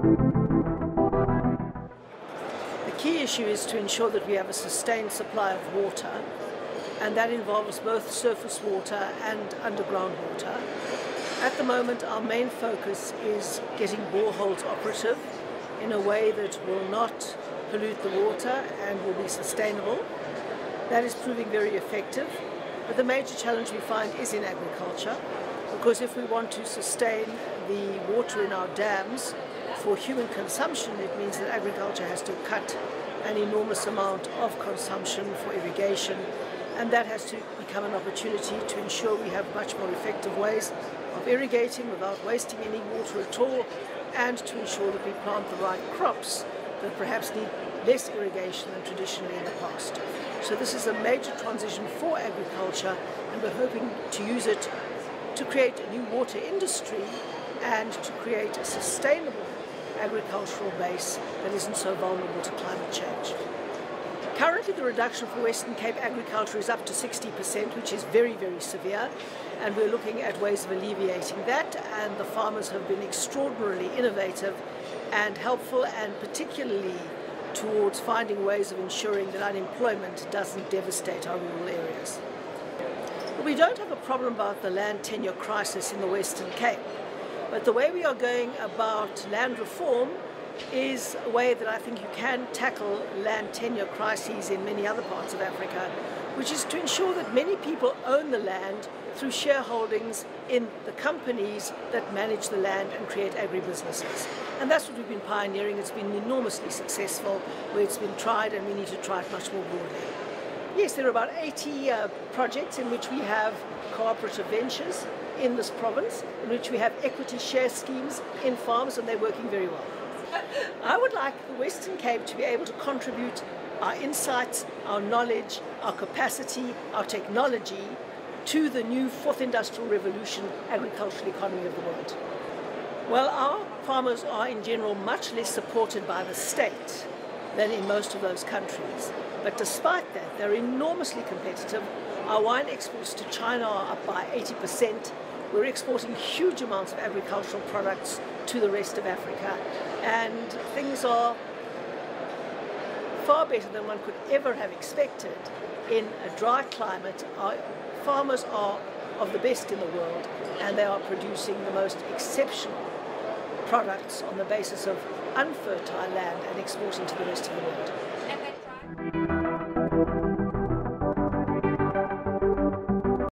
The key issue is to ensure that we have a sustained supply of water, and that involves both surface water and underground water. At the moment, our main focus is getting boreholes operative in a way that will not pollute the water and will be sustainable. That is proving very effective. But the major challenge we find is in agriculture, because if we want to sustain the water in our dams, for human consumption, it means that agriculture has to cut an enormous amount of consumption for irrigation, and that has to become an opportunity to ensure we have much more effective ways of irrigating without wasting any water at all, and to ensure that we plant the right crops that perhaps need less irrigation than traditionally in the past. So this is a major transition for agriculture and we're hoping to use it to create a new water industry and to create a sustainable agricultural base that isn't so vulnerable to climate change. Currently the reduction for Western Cape agriculture is up to 60%, which is very, very severe, and we're looking at ways of alleviating that, and the farmers have been extraordinarily innovative and helpful, and particularly towards finding ways of ensuring that unemployment doesn't devastate our rural areas. But we don't have a problem about the land tenure crisis in the Western Cape. But the way we are going about land reform is a way that I think you can tackle land tenure crises in many other parts of Africa, which is to ensure that many people own the land through shareholdings in the companies that manage the land and create agribusinesses. And that's what we've been pioneering. It's been enormously successful where it's been tried and we need to try it much more broadly. Yes, there are about 80 uh, projects in which we have cooperative ventures in this province, in which we have equity share schemes in farms and they're working very well. I would like the Western Cape to be able to contribute our insights, our knowledge, our capacity, our technology to the new fourth industrial revolution agricultural economy of the world. Well, our farmers are in general much less supported by the state than in most of those countries. But despite that, they're enormously competitive. Our wine exports to China are up by 80%. We're exporting huge amounts of agricultural products to the rest of Africa. And things are far better than one could ever have expected in a dry climate. Our farmers are of the best in the world and they are producing the most exceptional products on the basis of unfertile land and exporting to the rest of the world.